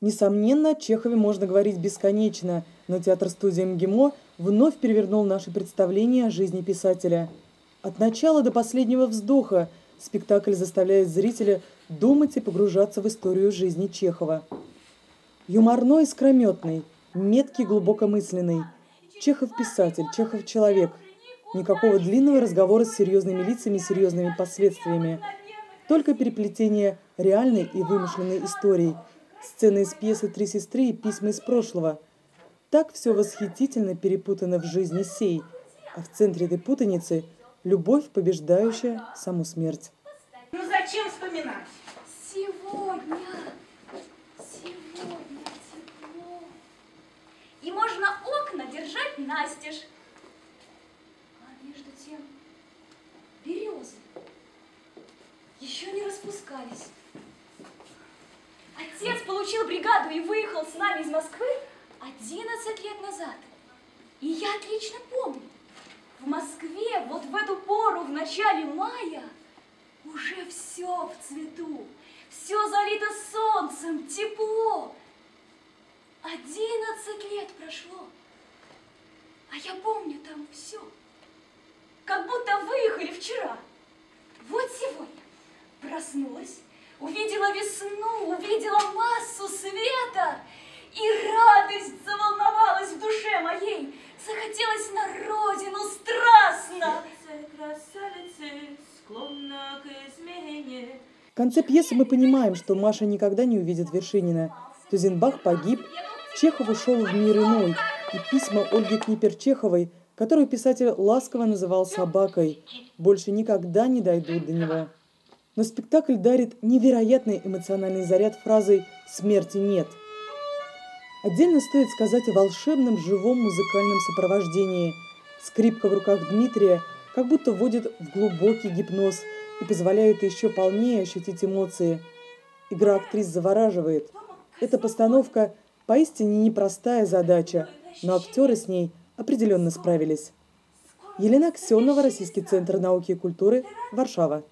Несомненно, о Чехове можно говорить бесконечно, но театр-студия МГИМО вновь перевернул наше представление о жизни писателя. От начала до последнего вздоха спектакль заставляет зрителя думать и погружаться в историю жизни Чехова. Юморной, искрометный, меткий, глубокомысленный. Чехов писатель, Чехов человек. Никакого длинного разговора с серьезными лицами и серьезными последствиями. Только переплетение реальной и вымышленной истории – сцены из пьесы «Три сестры» и письма из прошлого. Так все восхитительно перепутано в жизни сей, а в центре этой путаницы – любовь, побеждающая саму смерть. Ну зачем вспоминать? Сегодня, сегодня тепло. И можно окна держать настежь. А между тем березы еще не распускались. Отец получил бригаду и выехал с нами из Москвы 11 лет назад. И я отлично помню, в Москве вот в эту пору, в начале мая, уже все в цвету, все залито солнцем, тепло. Одиннадцать лет прошло, а я помню там все, как будто выехали вчера. Вот сегодня проснулась, увидела весну, увидела массу света, и радость заволновалась в душе моей. Захотелось на родину страстно. Красавицы, склонна к измене. В конце пьесы мы понимаем, что Маша никогда не увидит Вершинина. Тузенбах погиб, Чехов ушел в мир иной, и письма Ольги Книпер-Чеховой, которую писатель ласково называл «собакой», больше никогда не дойдут до него. Но спектакль дарит невероятный эмоциональный заряд фразой «смерти нет». Отдельно стоит сказать о волшебном живом музыкальном сопровождении. Скрипка в руках Дмитрия как будто вводит в глубокий гипноз и позволяет еще полнее ощутить эмоции. Игра актрис завораживает. Эта постановка поистине непростая задача, но актеры с ней определенно справились. Елена Аксенова, Российский центр науки и культуры, Варшава.